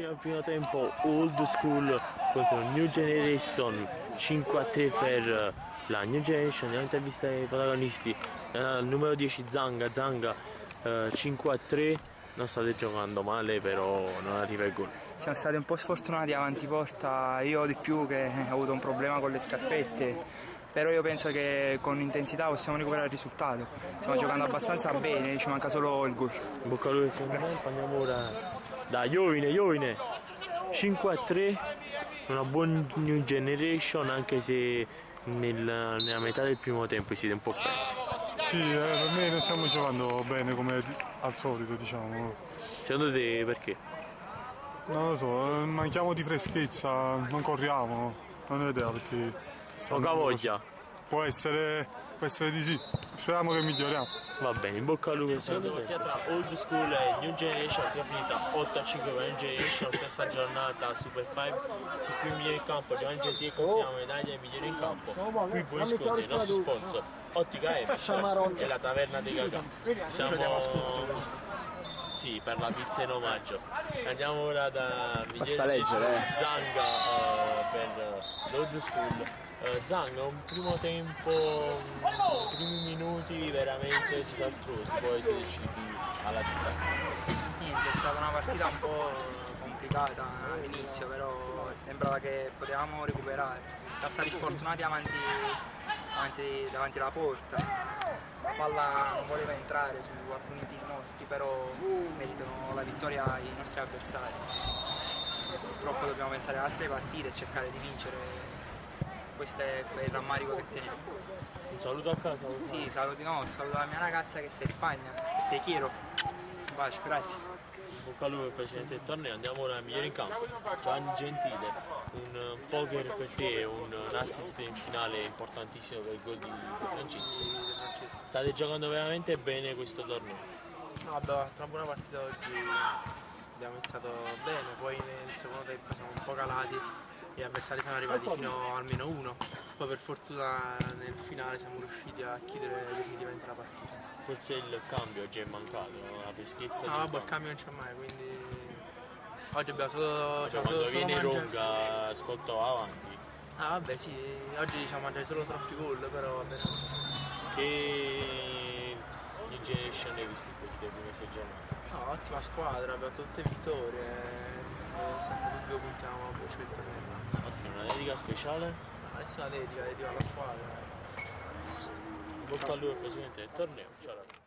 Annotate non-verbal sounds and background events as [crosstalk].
fino al primo tempo Old School contro New Generation 5 a 3 per la New Generation, andiamo a intervistare i protagonisti. Eh, numero 10 Zanga, Zanga eh, 5 a 3, non state giocando male però non arriva il gol. Siamo stati un po' sfortunati avanti porta, io di più che [laughs] ho avuto un problema con le scarpette però io penso che con intensità possiamo recuperare il risultato. Stiamo giocando abbastanza bene, ci manca solo il gol. Bocca al lupo andiamo ora da Iovine, Iovine 5 a 3, una buona new generation anche se nel, nella metà del primo tempo siete un po' persi. Sì, eh, per me non stiamo giocando bene come al solito, diciamo. Secondo te perché? Non lo so, eh, manchiamo di freschezza, non corriamo, non ho idea perché... Poca voglia. Può essere, può essere di sì, speriamo che miglioriamo. Va bene, in bocca al lupo. Seconda partita tra Old School e New Generation che è finita 8 a 5 per New Generation, [laughs] stessa giornata Super 5. Su cui il migliore in campo Giovanni Gentile consegniamo medaglia ai migliori in campo. Qui buoni sconti, il nostro sponsor Ottica F e la taverna dei Gaga. Siamo sì, per la pizza in omaggio. Andiamo ora da migliore eh. Zanga uh, per l'Old School. Uh, Zanga, un primo tempo, i primi minuti veramente disastrosi, poi si è usciti alla distanza. Niente, è stata una partita un po' complicata all'inizio, però sembrava che potevamo recuperare. Siamo stati sfortunati avanti, avanti, davanti alla porta la palla non voleva entrare su alcuni team nostri, però meritano la vittoria i nostri avversari. Purtroppo dobbiamo pensare a altre partite e cercare di vincere. Questo è il rammarico che teniamo. Un saluto a casa? Sì, saluti no, saluto la mia ragazza che sta in Spagna, te quiero. Un bacio, grazie bocca al lupo il presidente del torneo, andiamo ora al migliore in campo, Giovanni Gentile, un poker per te, un, un assist in finale importantissimo per il gol di, di Francesco. State giocando veramente bene questo torneo? No, abbiamo fatto una buona partita oggi, abbiamo iniziato bene, poi nel secondo tempo siamo un po' calati gli avversari sono arrivati fino a almeno uno, poi per fortuna nel finale siamo riusciti a chiudere definitivamente la partita. Forse il cambio oggi è mancato, la freschezza. No, vabbè, il cambio non c'è mai, quindi oggi abbiamo solo. Cioè, quando solo, viene solo Ronga ascolto avanti. Ah vabbè sì, oggi diciamo mangiare solo troppi gol, però va bene. Che Generation hai visto in queste prime sei giornate? No, ottima squadra, abbiamo tutte vittorie, eh, senza dubbio puntiamo a voce il torneo. Ok, una dedica speciale? No, nessuna dedica, dedica alla squadra. Bocca al lupo presidente del torneo, ciao ragazzi.